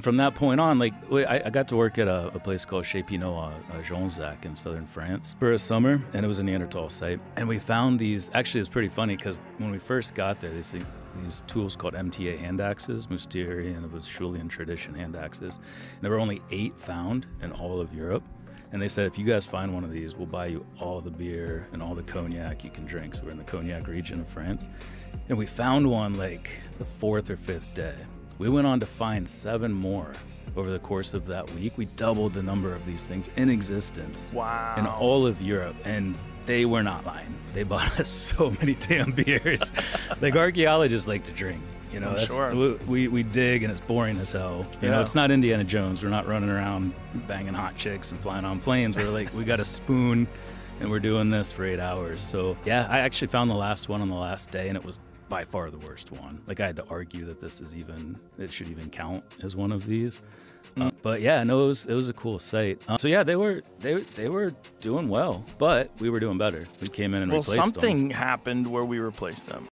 And from that point on, like I, I got to work at a, a place called Chez Pinaud, uh, uh, Jonzac in southern France for a summer, and it was a Neanderthal site. And we found these. Actually, it's pretty funny because when we first got there, these things, these tools called MTA hand axes, Mousterian it was Acheulean tradition hand axes. And there were only eight found in all of Europe. And they said, if you guys find one of these, we'll buy you all the beer and all the cognac you can drink. So we're in the cognac region of France. And we found one like the fourth or fifth day. We went on to find seven more over the course of that week. We doubled the number of these things in existence Wow. in all of Europe. And they were not lying. They bought us so many damn beers. like archaeologists like to drink. You know, that's, sure. we, we, we dig and it's boring as hell. You know, it's not Indiana Jones. We're not running around banging hot chicks and flying on planes. We're like, we got a spoon and we're doing this for eight hours. So, yeah, I actually found the last one on the last day and it was by far the worst one. Like, I had to argue that this is even, it should even count as one of these. Mm. Uh, but yeah, no, it was it was a cool site. Uh, so yeah, they were they they were doing well, but we were doing better. We came in and well, replaced them. something happened where we replaced them.